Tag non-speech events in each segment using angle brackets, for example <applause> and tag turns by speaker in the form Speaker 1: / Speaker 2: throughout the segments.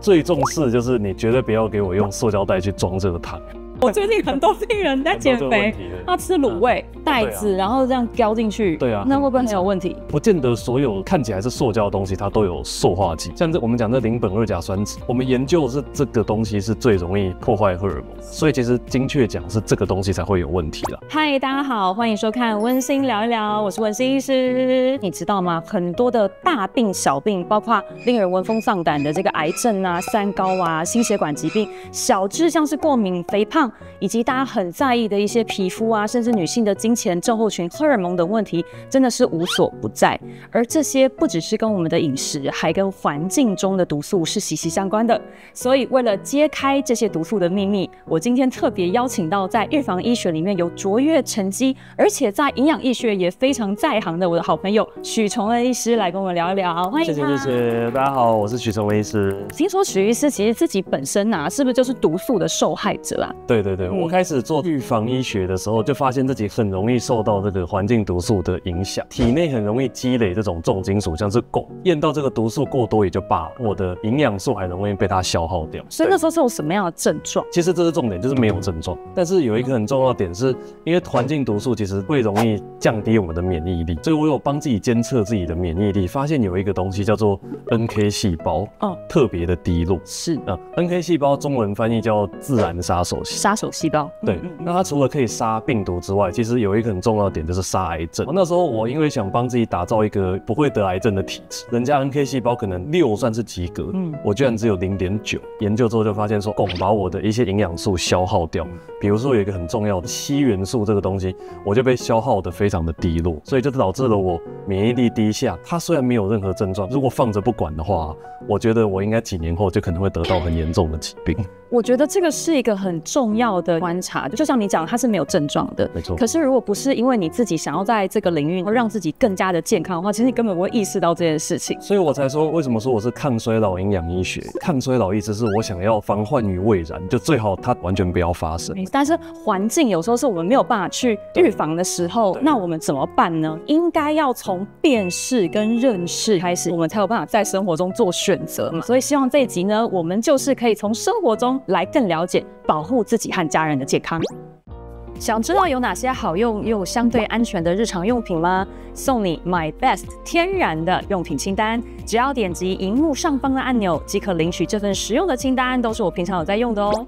Speaker 1: 最重视就是你绝对不要给我用塑胶袋去装这个糖。
Speaker 2: 我最近很多病人在减肥，他吃卤味袋子，然后这样叼进去，
Speaker 1: 对啊，
Speaker 2: 那会不会很有问题？
Speaker 1: 不见得所有看起来是塑胶的东西，它都有塑化剂。像这我们讲这邻苯二甲酸酯，我们研究的是这个东西是最容易破坏荷尔蒙，所以其实精确讲是这个东西才会有问题了。
Speaker 2: 嗨，大家好，欢迎收看温馨聊一聊，我是温馨医师。你知道吗？很多的大病小病，包括令人闻风丧胆的这个癌症啊、三高啊、心血管疾病，小至像是过敏、肥胖。以及大家很在意的一些皮肤啊，甚至女性的金钱症候群、荷尔蒙等问题，真的是无所不在。而这些不只是跟我们的饮食，还跟环境中的毒素是息息相关的。所以，为了揭开这些毒素的秘密，我今天特别邀请到在预防医学里面有卓越成绩，而且在营养医学也非常在行的我的好朋友许崇恩医师来跟我们聊一聊。
Speaker 1: 欢迎，谢谢谢谢，大家好，我是许崇恩医师。
Speaker 2: 听说许医师其实自己本身呐，是不是就是毒素的受害者啊？
Speaker 1: 对对对对。我开始做预防医学的时候，就发现自己很容易受到这个环境毒素的影响，体内很容易积累这种重金属，像是汞，验到这个毒素过多也就罢了，我的营养素还容易被它消耗掉。
Speaker 2: 所以那时候是有什么样的症状？
Speaker 1: 其实这是重点，就是没有症状。但是有一个很重要的点，是因为环境毒素其实会容易降低我们的免疫力，所以我有帮自己监测自己的免疫力，发现有一个东西叫做 NK 细胞，哦，特别的低落。
Speaker 2: 是
Speaker 1: 啊，NK 细胞中文翻译叫自然杀手
Speaker 2: 杀手细胞。
Speaker 1: 对，那它除了可以杀病毒之外，其实有一个很重要的点就是杀癌症。那时候我因为想帮自己打造一个不会得癌症的体质，人家 NK 细胞可能六算是及格，嗯，我居然只有零点九。研究之后就发现说，汞把我的一些营养素消耗掉，比如说有一个很重要的硒元素这个东西，我就被消耗的非常的低落，所以就导致了我免疫力低下。它虽然没有任何症状，如果放着不管的话，我觉得我应该几年后就可能会得到很严重的疾病。
Speaker 2: 我觉得这个是一个很重要的观察，就像你讲，它是没有症状的，
Speaker 1: 没错。
Speaker 2: 可是如果不是因为你自己想要在这个领域让自己更加的健康的话，其实你根本不会意识到这件事情。
Speaker 1: 所以我才说，为什么说我是抗衰老营养医学？<laughs> 抗衰老意思是我想要防患于未然，就最好它完全不要发生。
Speaker 2: 但是环境有时候是我们没有办法去预防的时候，那我们怎么办呢？应该要从辨识跟认识开始，我们才有办法在生活中做选择嘛。所以希望这一集呢，我们就是可以从生活中来更了解。保护自己和家人的健康。想知道有哪些好用又相对安全的日常用品吗？送你 My Best 天然的用品清单，只要点击荧幕上方的按钮即可领取这份实用的清单，都是我平常有在用的哦。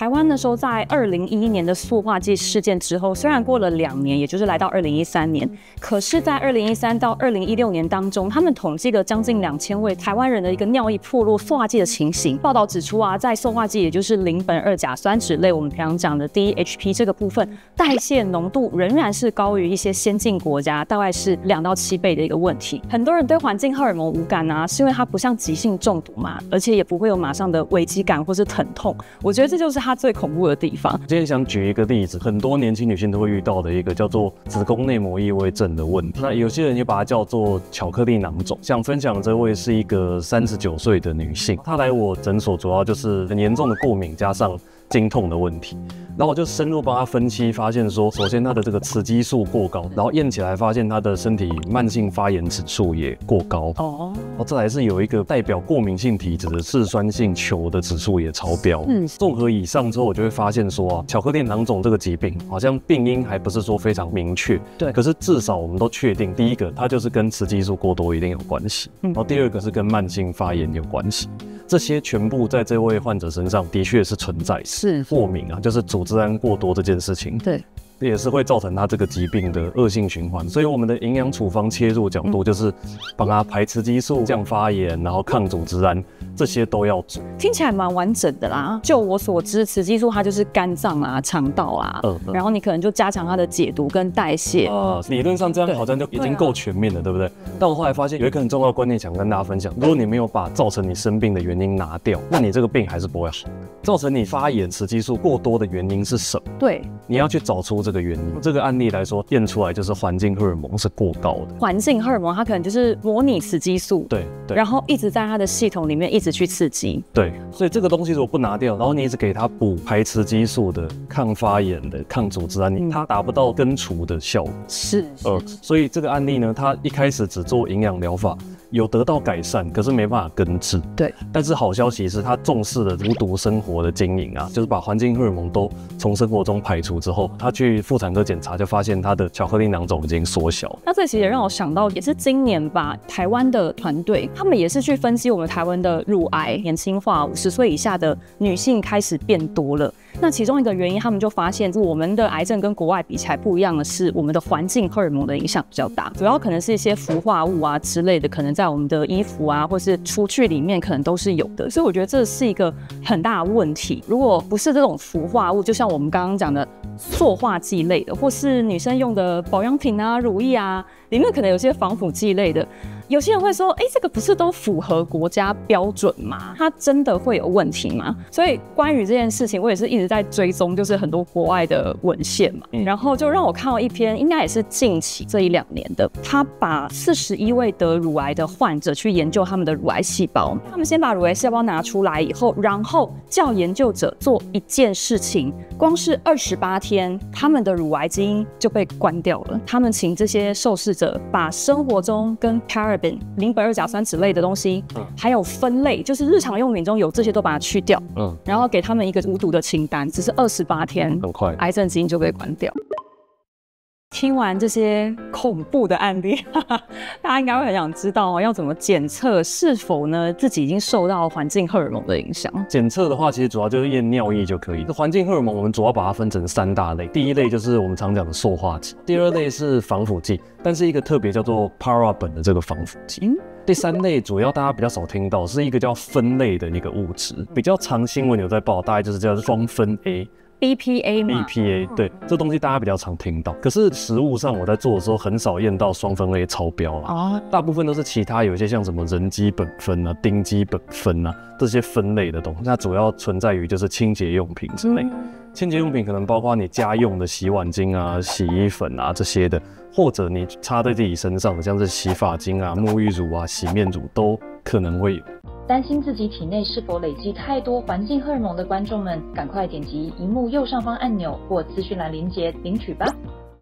Speaker 2: 台湾那时候在二零一一年的塑化剂事件之后，虽然过了两年，也就是来到二零一三年，可是，在二零一三到二零一六年当中，他们统计了将近两千位台湾人的一个尿液破落塑化剂的情形。报道指出啊，在塑化剂，也就是邻苯二甲酸酯类，我们平常讲的 DHP 这个部分，代谢浓度仍然是高于一些先进国家，大概是两到七倍的一个问题。很多人对环境荷尔蒙无感啊，是因为它不像急性中毒嘛，而且也不会有马上的危机感或是疼痛。我觉得这就是它。它最恐怖的地方。
Speaker 1: 今天想举一个例子，很多年轻女性都会遇到的一个叫做子宫内膜异位症的问题。那有些人也把它叫做巧克力囊肿。想分享的这位是一个三十九岁的女性，她来我诊所主要就是很严重的过敏加上经痛的问题。然后我就深入帮他分析，发现说，首先他的这个雌激素过高，然后验起来发现他的身体慢性发炎指数也过高哦，哦，这还是有一个代表过敏性体质的嗜酸性球的指数也超标。嗯，综合以上之后，我就会发现说啊，巧克力囊肿这个疾病好像病因还不是说非常明确。
Speaker 2: 对，
Speaker 1: 可是至少我们都确定，第一个它就是跟雌激素过多一定有关系，然后第二个是跟慢性发炎有关系。这些全部在这位患者身上的确是存在，
Speaker 2: 是
Speaker 1: 过敏啊，就是组织胺过多这件事情。
Speaker 2: 对。
Speaker 1: 也是会造成他这个疾病的恶性循环，所以我们的营养处方切入角度就是帮他排雌激素、降发炎，然后抗组织胺，这些都要做。
Speaker 2: 听起来蛮完整的啦。就我所知，雌激素它就是肝脏啊、肠道啊，嗯，然后你可能就加强它的解毒跟代谢。啊，
Speaker 1: 理论上这样好像就已经够全面了，对不对？但我后来发现有一个很重要的观念想跟大家分享：如果你没有把造成你生病的原因拿掉，那你这个病还是不会好。造成你发炎、雌激素过多的原因是什么？
Speaker 2: 对，
Speaker 1: 你要去找出这个原因。这个案例来说，验出来就是环境荷尔蒙是过高的。
Speaker 2: 环境荷尔蒙它可能就是模拟雌激素，
Speaker 1: 对对，
Speaker 2: 然后一直在它的系统里面一直去刺激。
Speaker 1: 对，所以这个东西如果不拿掉，然后你一直给它补排雌激素的、抗发炎的、抗组织胺，它达不到根除的效果。
Speaker 2: 是，呃，
Speaker 1: 所以这个案例呢，它一开始只做营养疗法。有得到改善，可是没办法根治。
Speaker 2: 对，
Speaker 1: 但是好消息是，他重视了无毒生活的经营啊，就是把环境荷尔蒙都从生活中排除之后，他去妇产科检查就发现他的巧克力囊肿已经缩小。
Speaker 2: 那这其实也让我想到，也是今年吧，台湾的团队他们也是去分析我们台湾的乳癌年轻化，五十岁以下的女性开始变多了。那其中一个原因，他们就发现，我们的癌症跟国外比起来不一样的是，我们的环境荷尔蒙的影响比较大，主要可能是一些氟化物啊之类的，可能在我们的衣服啊，或是出去里面，可能都是有的。所以我觉得这是一个很大的问题。如果不是这种氟化物，就像我们刚刚讲的塑化剂类的，或是女生用的保养品啊、乳液啊，里面可能有些防腐剂类的。有些人会说，哎，这个不是都符合国家标准吗？它真的会有问题吗？所以关于这件事情，我也是一直在追踪，就是很多国外的文献嘛。然后就让我看到一篇，应该也是近期这一两年的，他把四十一位得乳癌的患者去研究他们的乳癌细胞。他们先把乳癌细胞拿出来以后，然后叫研究者做一件事情，光是二十八天，他们的乳癌基因就被关掉了。他们请这些受试者把生活中跟 par 邻苯二甲酸酯类的东西，还有分类，就是日常用品中有这些都把它去掉，嗯，然后给他们一个无毒的清单，只是二十八天，
Speaker 1: 很快，
Speaker 2: 癌症基因就被关掉。听完这些恐怖的案例，<laughs> 大家应该会很想知道哦，要怎么检测是否呢自己已经受到环境荷尔蒙的影响？
Speaker 1: 检测的话，其实主要就是验尿液就可以。这环境荷尔蒙，我们主要把它分成三大类。第一类就是我们常讲的塑化剂，第二类是防腐剂，但是一个特别叫做 paraben 的这个防腐剂。嗯，第三类主要大家比较少听到，是一个叫酚类的一个物质，比较长新闻有在报，大概就是叫双酚 A。
Speaker 2: BPA
Speaker 1: 嘛，BPA 对，这东西大家比较常听到，可是实物上我在做的时候很少验到双酚 A 超标啊，大部分都是其他有一些像什么人基本酚啊、丁基本酚啊这些分类的东西，那主要存在于就是清洁用品之类，清洁用品可能包括你家用的洗碗巾啊、洗衣粉啊这些的，或者你擦在自己身上的像是洗发精啊、沐浴乳啊、洗面乳都可能会有。
Speaker 3: 担心自己体内是否累积太多环境荷尔蒙的观众们，赶快点击荧幕右上方按钮或资讯栏链接领取吧。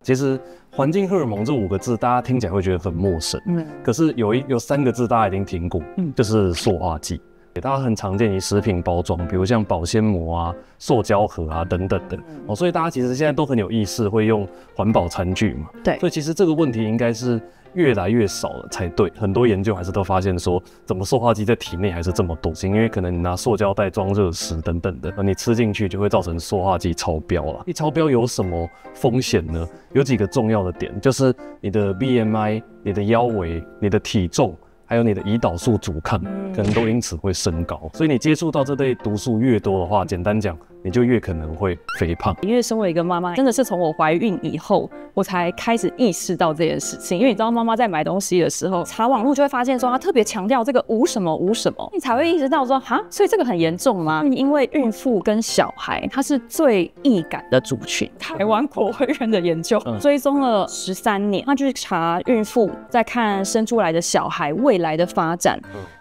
Speaker 1: 其实“环境荷尔蒙”这五个字，大家听起来会觉得很陌生。嗯，可是有一有三个字大家已经听过，嗯，就是塑化剂。大家很常见于食品包装，比如像保鲜膜啊、塑胶盒啊等等等。哦，所以大家其实现在都很有意识，会用环保餐具嘛。
Speaker 2: 对，
Speaker 1: 所以其实这个问题应该是。越来越少了才对，很多研究还是都发现说，怎么塑化剂在体内还是这么多？因为可能你拿塑胶袋装热食等等的，你吃进去就会造成塑化剂超标了。一超标有什么风险呢？有几个重要的点，就是你的 BMI、你的腰围、你的体重。还有你的胰岛素阻抗可能都因此会升高，所以你接触到这类毒素越多的话，简单讲，你就越可能会肥胖。
Speaker 2: 因为身为一个妈妈，真的是从我怀孕以后，我才开始意识到这件事情。因为你知道，妈妈在买东西的时候，查网络就会发现说，她特别强调这个无什么无什么，你才会意识到说，哈，所以这个很严重吗？因为孕妇跟小孩，他是最易感的族群。台湾国会院的研究追踪了十三年，他就是查孕妇在看生出来的小孩未来的发展，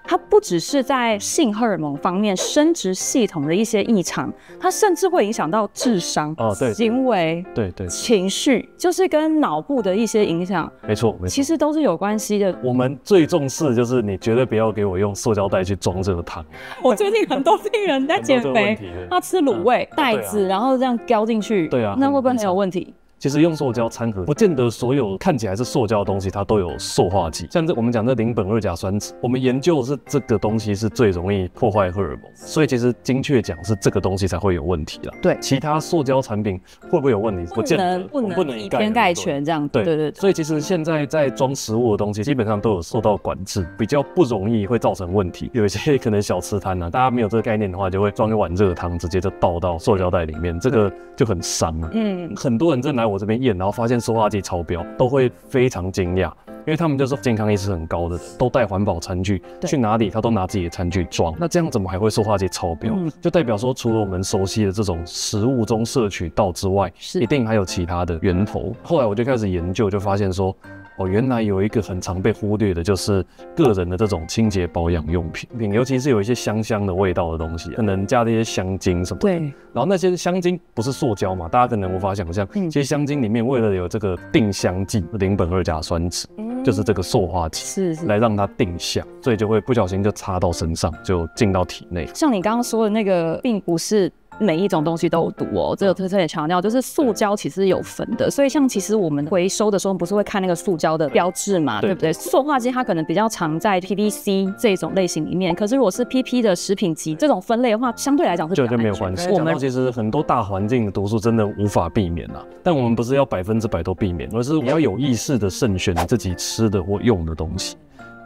Speaker 2: 它不只是在性荷尔蒙方面生殖系统的一些异常，它甚至会影响到智商
Speaker 1: 哦，对，
Speaker 2: 行为，
Speaker 1: 对对，
Speaker 2: 情绪，就是跟脑部的一些影响，
Speaker 1: 没错，没错，
Speaker 2: 其实都是有关系的。
Speaker 1: 我们最重视就是你绝对不要给我用塑胶袋去装这个糖。
Speaker 2: 我最近很多病人在减肥，他吃卤味袋子，然后这样叼进去，
Speaker 1: 对啊，
Speaker 2: 那会不会很有问题？
Speaker 1: 其实用塑胶餐盒，不见得所有看起来是塑胶的东西，它都有塑化剂。像这我们讲这邻苯二甲酸酯，我们研究是这个东西是最容易破坏荷尔蒙，所以其实精确讲是这个东西才会有问题了。
Speaker 2: 对，
Speaker 1: 其他塑胶产品会不会有问题？
Speaker 2: 不能不能不能以偏概全这样。对对对。
Speaker 1: 所以其实现在在装食物的东西，基本上都有受到管制，比较不容易会造成问题。有一些可能小吃摊呢，<laughs> 大家没有这个概念的话，就会装一碗热汤，直接就倒到塑胶袋里面，这个就很伤啊。嗯，很多人在来我这边验，然后发现塑化剂超标，都会非常惊讶，因为他们就是健康意识很高的，都带环保餐具，去哪里他都拿自己的餐具装。那这样怎么还会塑化剂超标？就代表说，除了我们熟悉的这种食物中摄取到之外，一定还有其他的源头。后来我就开始研究，就发现说。哦，原来有一个很常被忽略的，就是个人的这种清洁保养用品，尤其是有一些香香的味道的东西，可能加了一些香精什么。
Speaker 2: 对。
Speaker 1: 然后那些香精不是塑胶嘛？大家可能无法想象，其实香精里面为了有这个定香剂，邻苯二甲酸酯。就是这个塑化剂
Speaker 2: 是是。
Speaker 1: 来让它定香，所以就会不小心就擦到身上，就进到体内。
Speaker 2: 像你刚刚说的那个，并不是。每一种东西都有毒哦，这个特特也强调，就是塑胶其实有分的，所以像其实我们回收的时候，不是会看那个塑胶的标志嘛，对不对？塑化剂它可能比较常在 PVC 这种类型里面，可是如果是 PP 的食品级这种分类的话，相对来讲是
Speaker 1: 就就没有关系。我们其实很多大环境的毒素真的无法避免啊，但我们不是要百分之百都避免，而是你要有意识的慎选自己吃的或用的东西。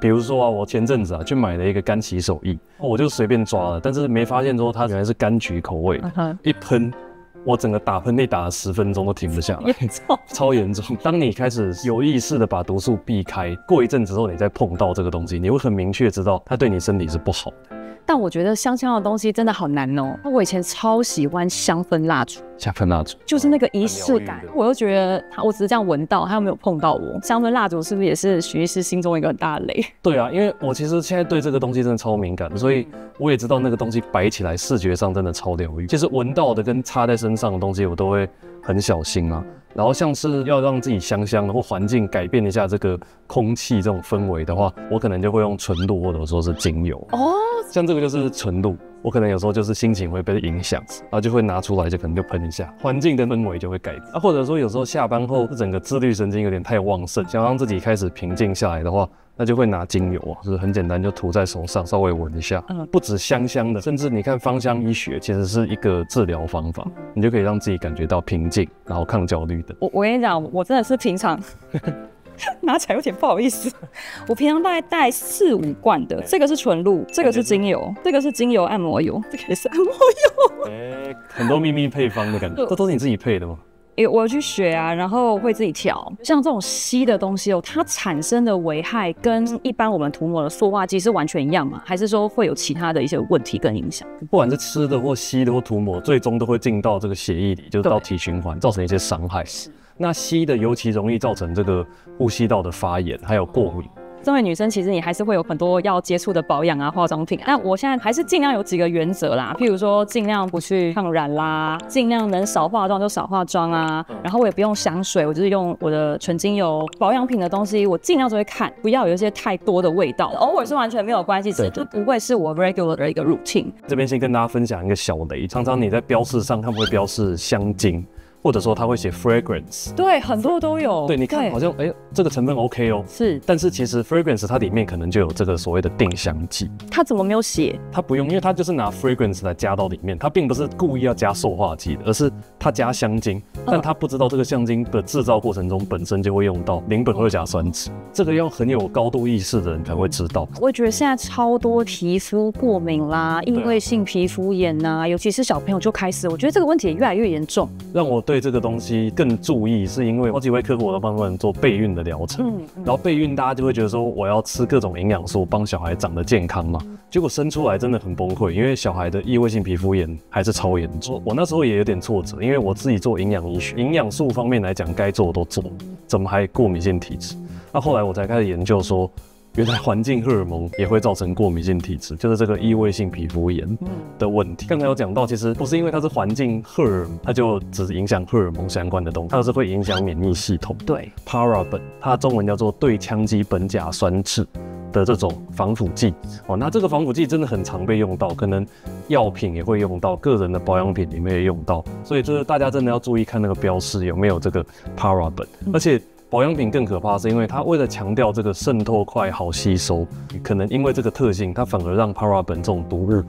Speaker 1: 比如说啊，我前阵子啊去买了一个干洗手液，我就随便抓了，但是没发现说它原来是柑橘口味，一喷，我整个打喷嚏打了十分钟都停不下来，超严重。当你开始有意识的把毒素避开，过一阵子之后你再碰到这个东西，你会很明确知道它对你身体是不好的。
Speaker 2: 但我觉得香香的东西真的好难哦。我以前超喜欢香氛蜡烛，
Speaker 1: 香氛蜡烛
Speaker 2: 就是那个仪式感。我又觉得，我只是这样闻到，他又没有碰到我。香氛蜡烛是不是也是徐医师心中一个很大的雷？
Speaker 1: 对啊，因为我其实现在对这个东西真的超敏感，所以我也知道那个东西摆起来视觉上真的超疗愈。其实闻到的跟插在身上的东西，我都会很小心啊。然后像是要让自己香香的或环境改变一下这个空气这种氛围的话，我可能就会用纯露或者说是精油哦。像这个就是纯露，我可能有时候就是心情会被影响，然后就会拿出来就可能就喷一下，环境的氛围就会改变啊。或者说有时候下班后整个自律神经有点太旺盛，想让自己开始平静下来的话。那就会拿精油啊，就是很简单，就涂在手上，稍微闻一下。嗯，不止香香的，甚至你看芳香医学其实是一个治疗方法，你就可以让自己感觉到平静，然后抗焦虑的。
Speaker 2: 我我跟你讲，我真的是平常 <laughs> 拿起来有点不好意思。<laughs> 我平常大概带四五罐的，这个是纯露，这个是精油，这个是精油按摩油，这个也是按摩油。
Speaker 1: 哎，很多秘密配方的感觉，这 <laughs> 都是你自己配的吗？
Speaker 2: 我去学啊，然后会自己调。像这种稀的东西哦，它产生的危害跟一般我们涂抹的塑化剂是完全一样吗？还是说会有其他的一些问题跟影响？
Speaker 1: 不管是吃的或吸的或涂抹，最终都会进到这个血液里，就是到体循环，造成一些伤害。那吸的尤其容易造成这个呼吸道的发炎，还有过敏。
Speaker 2: 身为女生，其实你还是会有很多要接触的保养啊、化妆品。那我现在还是尽量有几个原则啦，譬如说尽量不去抗染啦，尽量能少化妆就少化妆啊。然后我也不用香水，我就是用我的纯精油。保养品的东西我尽量就会看，不要有一些太多的味道。偶尔是完全没有关系，这就不会是我 regular 的一个 routine。
Speaker 1: 这边先跟大家分享一个小雷，常常你在标示上看不会标示香精。或者说他会写 fragrance，
Speaker 2: 对，很多都有。
Speaker 1: 对，你看好像哎，这个成分 OK 哦。
Speaker 2: 是，
Speaker 1: 但是其实 fragrance 它里面可能就有这个所谓的定香剂。
Speaker 2: 它怎么没有写？
Speaker 1: 它不用，因为它就是拿 fragrance 来加到里面，它并不是故意要加塑化剂的，而是它加香精，但他不知道这个香精的制造过程中本身就会用到邻苯二甲酸酯，这个要很有高度意识的人才会知道。
Speaker 2: 我觉得现在超多皮肤过敏啦，异位性皮肤炎呐，尤其是小朋友就开始，我觉得这个问题也越来越严重。
Speaker 1: 让我对这个东西。更注意，是因为好几位客户我都帮他们做备孕的疗程，嗯，然后备孕大家就会觉得说我要吃各种营养素帮小孩长得健康嘛，结果生出来真的很崩溃，因为小孩的异位性皮肤炎还是超严重。我那时候也有点挫折，因为我自己做营养医学，营养素方面来讲该做的都做，怎么还过敏性体质？那后来我才开始研究说。原来环境荷尔蒙也会造成过敏性体质，就是这个异位性皮肤炎的问题。刚才有讲到，其实不是因为它是环境荷尔蒙，它就只是影响荷尔蒙相关的东西，它是会影响免疫系统。
Speaker 2: 对
Speaker 1: ，paraben，它中文叫做对羟基苯甲酸酯的这种防腐剂哦。那这个防腐剂真的很常被用到，可能药品也会用到，个人的保养品里面也用到，所以就是大家真的要注意看那个标识有没有这个 paraben，而且。保养品更可怕，是因为它为了强调这个渗透快、好吸收，可能因为这个特性，它反而让 paraben 这种毒物。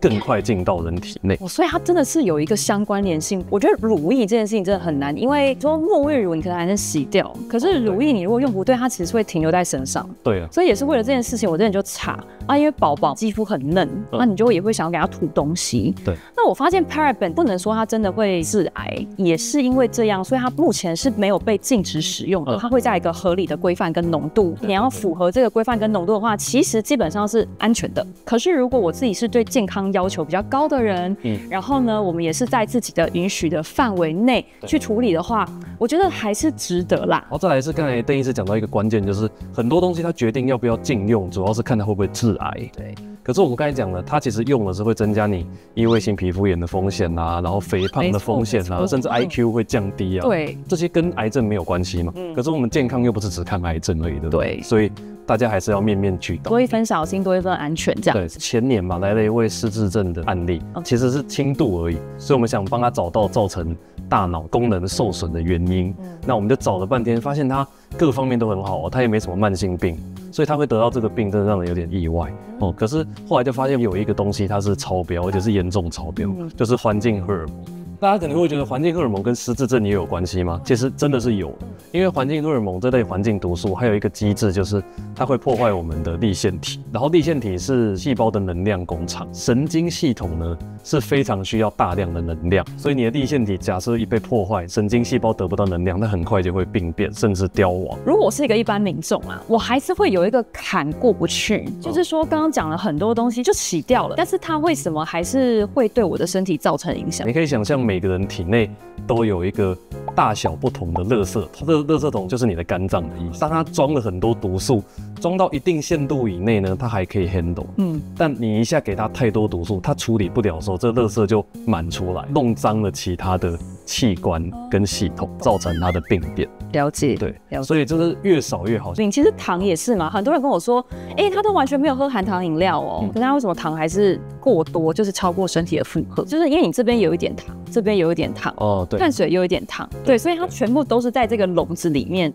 Speaker 1: 更快进到人体内，
Speaker 2: 所以它真的是有一个相关联性。我觉得乳液这件事情真的很难，因为说沐浴乳你可能还能洗掉，可是乳液你如果用不对，它其实会停留在身上。
Speaker 1: 对啊，
Speaker 2: 所以也是为了这件事情，我真的就查啊，因为宝宝肌肤很嫩，那你就也会想要给他涂东西。
Speaker 1: 对，
Speaker 2: 那我发现 paraben 不能说它真的会致癌，也是因为这样，所以它目前是没有被禁止使用的。它会在一个合理的规范跟浓度，你要符合这个规范跟浓度的话，其实基本上是安全的。可是如果我自己是对健康要求比较高的人，嗯，然后呢，我们也是在自己的允许的范围内去处理的话，我觉得还是值得啦。
Speaker 1: 好，再来是刚才邓医师讲到一个关键，就是很多东西他决定要不要禁用，主要是看他会不会致癌。
Speaker 2: 对。
Speaker 1: 可是我们刚才讲了，它其实用的是会增加你异位性皮肤炎的风险啊，然后肥胖的风险啊，甚至 IQ 会降低啊。
Speaker 2: 对，
Speaker 1: 这些跟癌症没有关系嘛。嗯。可是我们健康又不是只看癌症而已，对不对？
Speaker 2: 对。
Speaker 1: 所以大家还是要面面俱到，
Speaker 2: 多一分小心，多一分安全，这样。
Speaker 1: 对，前年嘛来了一位失智症的案例，其实是轻度而已，所以我们想帮他找到造成大脑功能受损的原因。嗯。那我们就找了半天，发现他各方面都很好，他也没什么慢性病。所以他会得到这个病，真的让人有点意外哦。可是后来就发现有一个东西它是超标，而且是严重超标，就是环境荷尔蒙。大家可能会觉得环境荷尔蒙跟失智症也有关系吗？其实真的是有，因为环境荷尔蒙这类环境毒素还有一个机制，就是它会破坏我们的立腺体，然后立腺体是细胞的能量工厂，神经系统呢是非常需要大量的能量，所以你的立腺体假设一被破坏，神经细胞得不到能量，那很快就会病变，甚至凋亡。
Speaker 2: 如果我是一个一般民众啊，我还是会有一个坎过不去，就是说刚刚讲了很多东西就洗掉了，但是它为什么还是会对我的身体造成影响？
Speaker 1: 你可以想象。每个人体内都有一个大小不同的垃圾桶，这个垃圾桶就是你的肝脏的意思。当它装了很多毒素，装到一定限度以内呢，它还可以 handle。嗯，但你一下给它太多毒素，它处理不了的时候，这垃圾就满出来，弄脏了其他的器官跟系统，造成它的病变。
Speaker 2: 了解，
Speaker 1: 对，了解所以就是越少越好。
Speaker 2: 其实糖也是嘛，很多人跟我说，哎，他都完全没有喝含糖饮料哦，可是他为什么糖还是过多，就是超过身体的负荷？就是因为你这边有一点糖，这边有一点糖，哦，对，碳水有一点糖，对，所以它全部都是在这个笼子里面。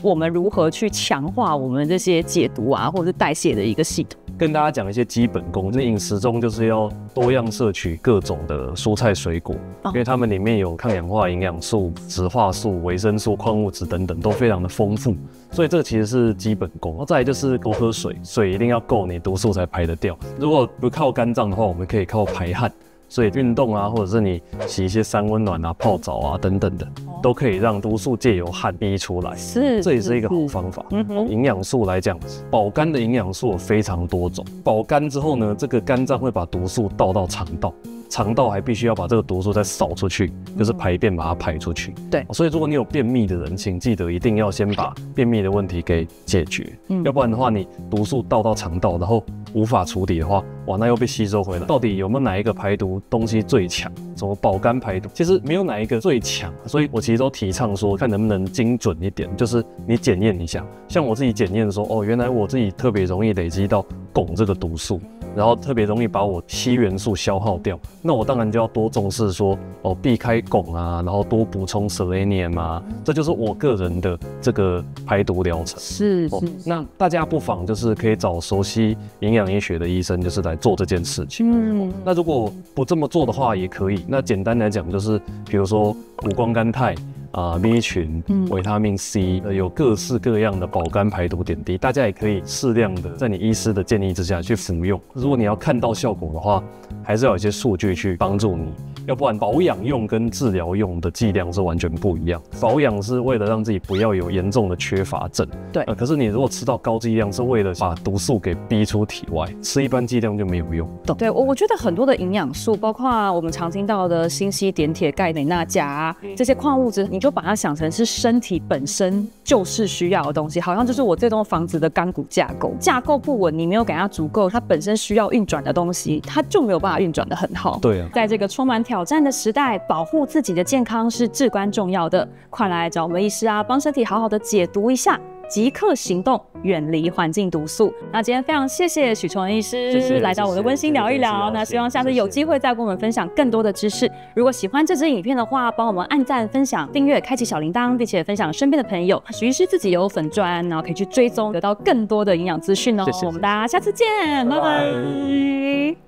Speaker 2: 我们如何去强化我们这些解毒啊，或者是代谢的一个系统？
Speaker 1: 跟大家讲一些基本功，那饮食中就是要多样摄取各种的蔬菜水果，因为它们里面有抗氧化营养素、植化素、维生素、矿物质等等，都非常的丰富，所以这其实是基本功。再来就是多喝水，水一定要够，你毒素才排得掉。如果不靠肝脏的话，我们可以靠排汗。所以运动啊，或者是你洗一些三温暖啊、泡澡啊等等的，都可以让毒素借由汗逼出来。
Speaker 2: 是，
Speaker 1: 这也是一个好方法。嗯哼，营养素来讲，保肝的营养素有非常多种。保肝之后呢，这个肝脏会把毒素倒到肠道。肠道还必须要把这个毒素再扫出去，就是排便把它排出去。
Speaker 2: 对，
Speaker 1: 所以如果你有便秘的人，请记得一定要先把便秘的问题给解决。嗯，要不然的话，你毒素倒到肠道，然后无法处理的话，哇，那又被吸收回来。到底有没有哪一个排毒东西最强？什么保肝排毒？其实没有哪一个最强，所以我其实都提倡说，看能不能精准一点，就是你检验一下。像我自己检验说，哦，原来我自己特别容易累积到汞这个毒素。然后特别容易把我硒元素消耗掉，那我当然就要多重视说哦，避开汞啊，然后多补充 selenium 啊，这就是我个人的这个排毒疗程。
Speaker 2: 是是，
Speaker 1: 那大家不妨就是可以找熟悉营养医学的医生，就是来做这件事情。嗯，那如果不这么做的话也可以。那简单来讲就是，比如说谷胱甘肽。啊，B 群、维他命 C，呃，有各式各样的保肝排毒点滴，大家也可以适量的在你医师的建议之下去服用。如果你要看到效果的话，还是要有一些数据去帮助你。要不然保养用跟治疗用的剂量是完全不一样。保养是为了让自己不要有严重的缺乏症，
Speaker 2: 对。
Speaker 1: 可是你如果吃到高剂量，是为了把毒素给逼出体外，吃一般剂量就没有用。
Speaker 2: 对，我我觉得很多的营养素，包括我们常听到的锌、硒、碘、铁、钙、镁、钠、钾这些矿物质，你就把它想成是身体本身就是需要的东西，好像就是我这栋房子的钢骨架构，架构不稳，你没有给它足够它本身需要运转的东西，它就没有办法运转的很好。
Speaker 1: 对啊，
Speaker 2: 在这个充满挑。挑战的时代，保护自己的健康是至关重要的。快来找我们医师啊，帮身体好好的解毒一下，即刻行动，远离环境毒素。那今天非常谢谢许崇医师来到我的温馨聊一聊。那希望下次有机会再跟我们分享更多的知识。如果喜欢这支影片的话，帮我们按赞、分享、订阅、开启小铃铛，并且分享身边的朋友。许医师自己有粉砖，然后可以去追踪，得到更多的营养资讯哦。我们大家下次见，拜拜。